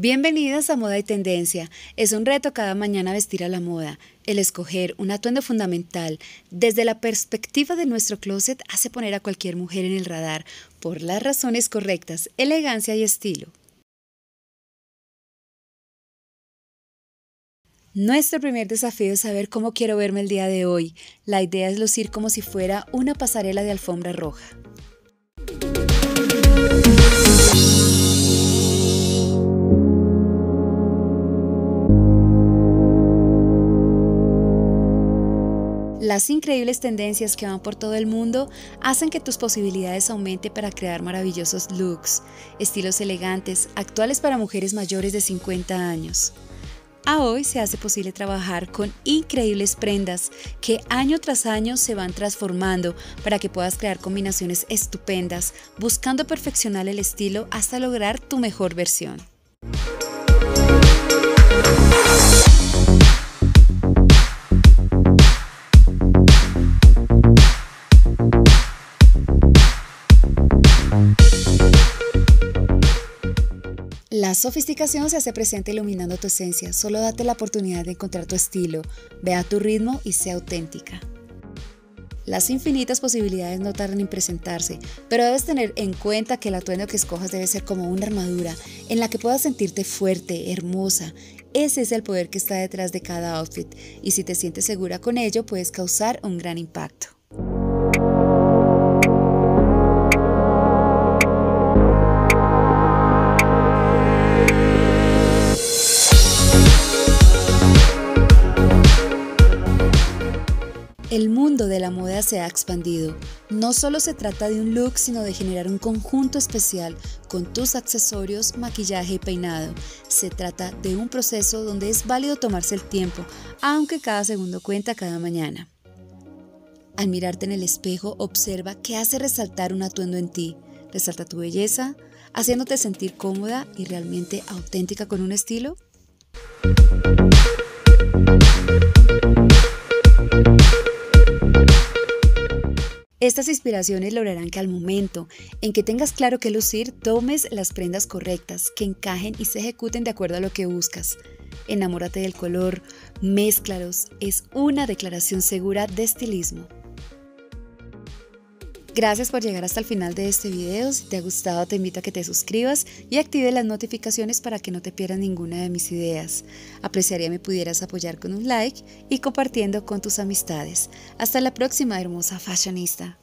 Bienvenidas a Moda y Tendencia. Es un reto cada mañana vestir a la moda. El escoger un atuendo fundamental desde la perspectiva de nuestro closet hace poner a cualquier mujer en el radar por las razones correctas, elegancia y estilo. Nuestro primer desafío es saber cómo quiero verme el día de hoy. La idea es lucir como si fuera una pasarela de alfombra roja. Las increíbles tendencias que van por todo el mundo hacen que tus posibilidades aumenten para crear maravillosos looks, estilos elegantes, actuales para mujeres mayores de 50 años. A hoy se hace posible trabajar con increíbles prendas que año tras año se van transformando para que puedas crear combinaciones estupendas, buscando perfeccionar el estilo hasta lograr tu mejor versión. La sofisticación se hace presente iluminando tu esencia. Solo date la oportunidad de encontrar tu estilo, vea tu ritmo y sea auténtica. Las infinitas posibilidades no tardan en presentarse, pero debes tener en cuenta que el atuendo que escojas debe ser como una armadura en la que puedas sentirte fuerte, hermosa. Ese es el poder que está detrás de cada outfit y si te sientes segura con ello puedes causar un gran impacto. El mundo de la moda se ha expandido. No solo se trata de un look, sino de generar un conjunto especial con tus accesorios, maquillaje y peinado. Se trata de un proceso donde es válido tomarse el tiempo, aunque cada segundo cuenta cada mañana. Al mirarte en el espejo, observa qué hace resaltar un atuendo en ti. Resalta tu belleza, haciéndote sentir cómoda y realmente auténtica con un estilo. Estas inspiraciones lograrán que al momento en que tengas claro qué lucir, tomes las prendas correctas, que encajen y se ejecuten de acuerdo a lo que buscas. Enamórate del color, mézclalos, es una declaración segura de estilismo. Gracias por llegar hasta el final de este video. Si te ha gustado te invito a que te suscribas y active las notificaciones para que no te pierdas ninguna de mis ideas. Apreciaría me pudieras apoyar con un like y compartiendo con tus amistades. Hasta la próxima hermosa fashionista.